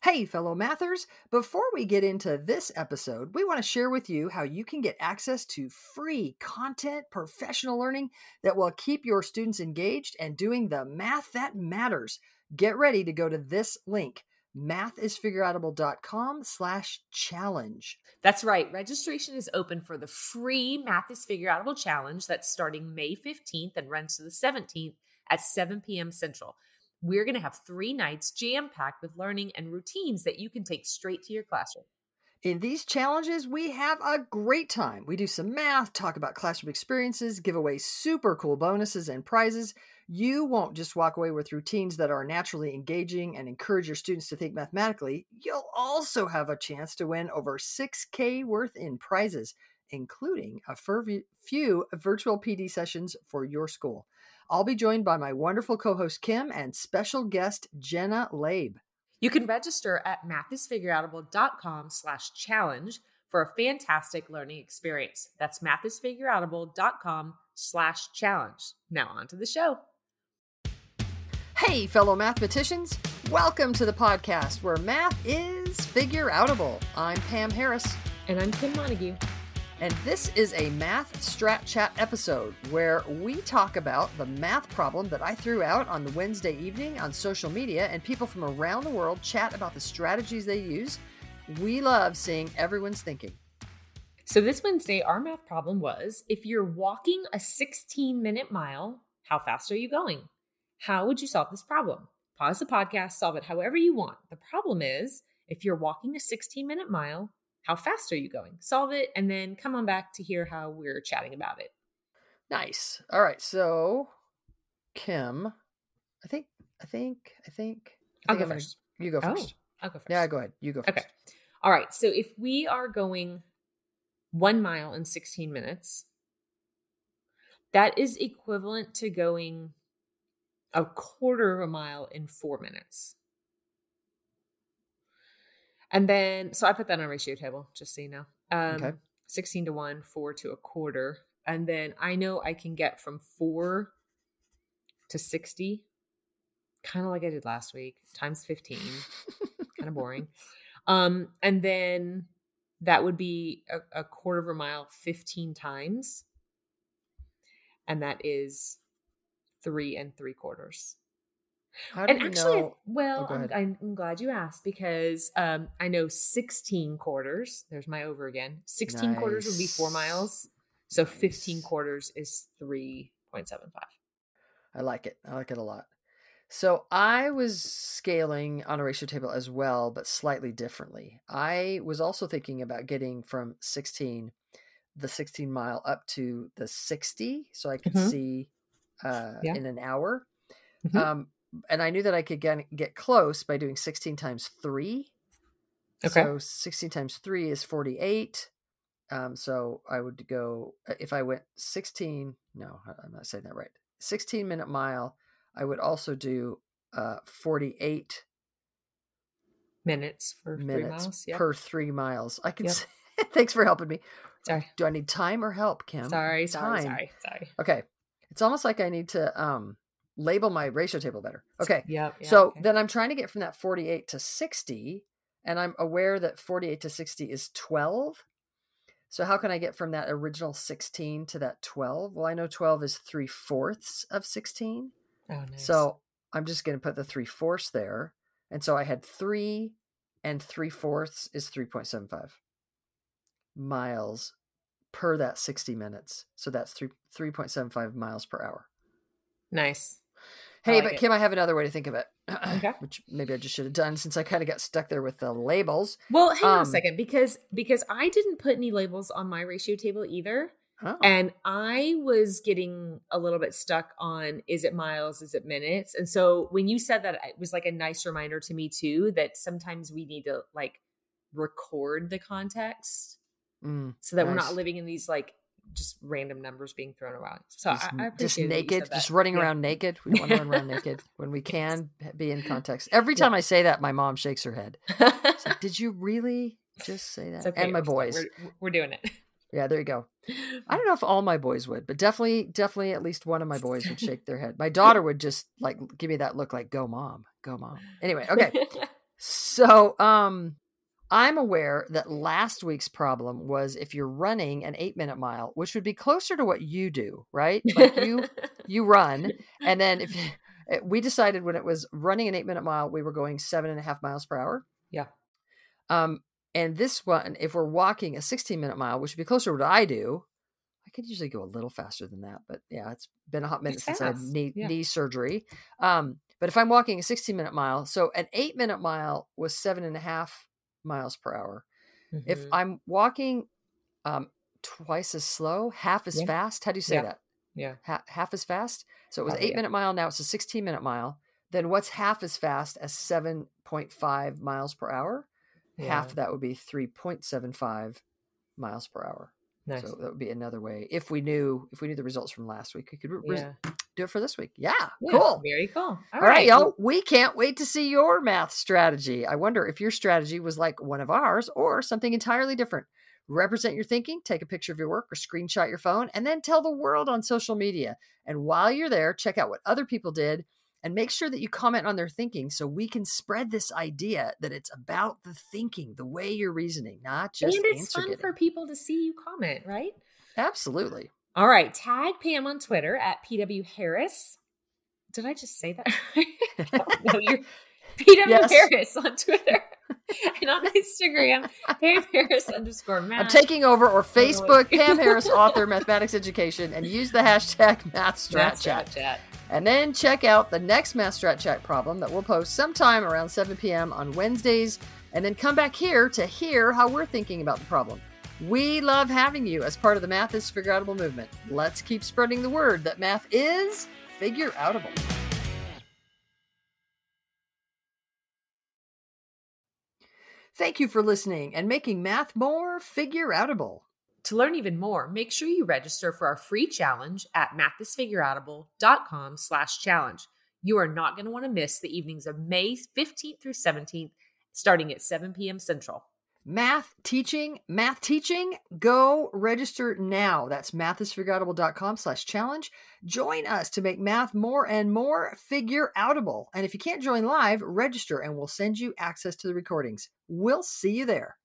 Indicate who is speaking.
Speaker 1: Hey, fellow mathers! Before we get into this episode, we want to share with you how you can get access to free content professional learning that will keep your students engaged and doing the math that matters. Get ready to go to this link, mathisfigureoutable.com slash challenge.
Speaker 2: That's right. Registration is open for the free Math is Figureoutable challenge that's starting May 15th and runs to the 17th at 7 p.m. Central. We're going to have three nights jam packed with learning and routines that you can take straight to your classroom.
Speaker 1: In these challenges, we have a great time. We do some math, talk about classroom experiences, give away super cool bonuses and prizes. You won't just walk away with routines that are naturally engaging and encourage your students to think mathematically. You'll also have a chance to win over 6K worth in prizes, including a few virtual PD sessions for your school. I'll be joined by my wonderful co host Kim and special guest Jenna Laib.
Speaker 2: You can register at mathisfigureoutable.com slash challenge for a fantastic learning experience. That's mathisfigureoutable.com slash challenge. Now on to the show.
Speaker 1: Hey, fellow mathematicians. Welcome to the podcast where math is figure outable. I'm Pam Harris.
Speaker 2: And I'm Kim Montague.
Speaker 1: And this is a Math Strat Chat episode where we talk about the math problem that I threw out on the Wednesday evening on social media, and people from around the world chat about the strategies they use. We love seeing everyone's thinking.
Speaker 2: So, this Wednesday, our math problem was if you're walking a 16 minute mile, how fast are you going? How would you solve this problem? Pause the podcast, solve it however you want. The problem is if you're walking a 16 minute mile, how fast are you going? Solve it and then come on back to hear how we're chatting about it.
Speaker 1: Nice. All right. So, Kim, I think, I think, I think.
Speaker 2: I will go 1st
Speaker 1: you go oh, first.
Speaker 2: Oh, I'll go first.
Speaker 1: Yeah, go ahead. You go first.
Speaker 2: Okay. All right. So, if we are going one mile in 16 minutes, that is equivalent to going a quarter of a mile in four minutes. And then, so I put that on a ratio table, just so you know. Um, okay. 16 to 1, 4 to a quarter. And then I know I can get from 4 to 60, kind of like I did last week, times 15. kind of boring. Um, and then that would be a, a quarter of a mile 15 times. And that is three and three quarters and actually, know? well, oh, I'm, I'm, glad you asked because um, I know 16 quarters. There's my over again. 16 nice. quarters would be four miles. So nice. 15 quarters is 3.75.
Speaker 1: I like it. I like it a lot. So I was scaling on a ratio table as well, but slightly differently. I was also thinking about getting from 16, the 16 mile up to the 60, so I could mm-hmm. see uh, yeah. in an hour. Mm-hmm. Um, and I knew that I could get get close by doing 16 times 3. Okay. So 16 times 3 is 48. Um, so I would go uh, if I went 16, no, I'm not saying that right. 16 minute mile, I would also do uh 48
Speaker 2: minutes for minutes three miles
Speaker 1: yep. per 3 miles. I can yep. say, Thanks for helping me.
Speaker 2: Sorry.
Speaker 1: Do I need time or help, Kim?
Speaker 2: Sorry, sorry, time. sorry, sorry.
Speaker 1: Okay. It's almost like I need to um label my ratio table better. Okay.
Speaker 2: Yep.
Speaker 1: yep so okay. then I'm trying to get from that 48 to 60, and I'm aware that 48 to 60 is 12. So how can I get from that original 16 to that 12? Well, I know 12 is three fourths of 16.
Speaker 2: Oh, nice.
Speaker 1: So I'm just going to put the three fourths there. And so I had three and three fourths is 3.75 miles per that 60 minutes. So that's three 3.75 miles per hour.
Speaker 2: Nice.
Speaker 1: Hey, like but it. Kim, I have another way to think of it, okay. which maybe I just should have done since I kind of got stuck there with the labels.
Speaker 2: Well, hang um, on a um, second, because because I didn't put any labels on my ratio table either. Oh. And I was getting a little bit stuck on is it miles, is it minutes? And so when you said that, it was like a nice reminder to me too that sometimes we need to like record the context mm, so that nice. we're not living in these like just random numbers being thrown around. So
Speaker 1: just,
Speaker 2: I, I
Speaker 1: just naked, just running yeah. around naked. We want to run around naked when we can be in context. Every time yeah. I say that, my mom shakes her head. Like, Did you really just say that?
Speaker 2: Okay.
Speaker 1: And my boys,
Speaker 2: we're, we're doing it.
Speaker 1: Yeah, there you go. I don't know if all my boys would, but definitely, definitely at least one of my boys would shake their head. My daughter would just like give me that look like, go mom, go mom. Anyway, okay. So, um, I'm aware that last week's problem was if you're running an eight minute mile, which would be closer to what you do, right? Like you, you run, and then if eh, we decided when it was running an eight minute mile, we were going seven and a half miles per hour.
Speaker 2: Yeah.
Speaker 1: Um, and this one, if we're walking a 16 minute mile, which would be closer to what I do, I could usually go a little faster than that, but yeah, it's been a hot minute since I had knee, yeah. knee surgery. Um, but if I'm walking a 16 minute mile, so an eight minute mile was seven and a half miles per hour. Mm-hmm. If I'm walking um, twice as slow, half as yeah. fast, how do you say
Speaker 2: yeah.
Speaker 1: that?
Speaker 2: Yeah.
Speaker 1: Ha- half as fast. So it was eight minute mile. Now it's a 16 minute mile. Then what's half as fast as 7.5 miles per hour? Half of that would be 3.75 miles per hour. Nice. So that would be another way. If we knew, if we knew the results from last week, we could re- yeah. Do it for this week. Yeah, yeah cool.
Speaker 2: Very cool. All,
Speaker 1: All right. right, y'all. We can't wait to see your math strategy. I wonder if your strategy was like one of ours or something entirely different. Represent your thinking, take a picture of your work or screenshot your phone, and then tell the world on social media. And while you're there, check out what other people did and make sure that you comment on their thinking so we can spread this idea that it's about the thinking, the way you're reasoning, not just
Speaker 2: and it's fun for people to see you comment, right?
Speaker 1: Absolutely.
Speaker 2: All right, tag Pam on Twitter at PW Harris. Did I just say that? no, you're PW yes. Harris on Twitter. and on Instagram, Pam Harris underscore math.
Speaker 1: I'm taking over, or Facebook, Pam Harris, author, mathematics education, and use the hashtag MathStratChat. Chat. And then check out the next Math Strat Chat problem that we'll post sometime around 7 p.m. on Wednesdays. And then come back here to hear how we're thinking about the problem. We love having you as part of the Math is Figure Outable movement. Let's keep spreading the word that math is figure outable. Thank you for listening and making math more figure outable.
Speaker 2: To learn even more, make sure you register for our free challenge at mathisfigureoutable.com slash challenge. You are not going to want to miss the evenings of May 15th through 17th, starting at 7 p.m. Central.
Speaker 1: Math teaching, math teaching, go register now. That's mathisfigureoutable.com slash challenge. Join us to make math more and more figure outable. And if you can't join live, register and we'll send you access to the recordings. We'll see you there.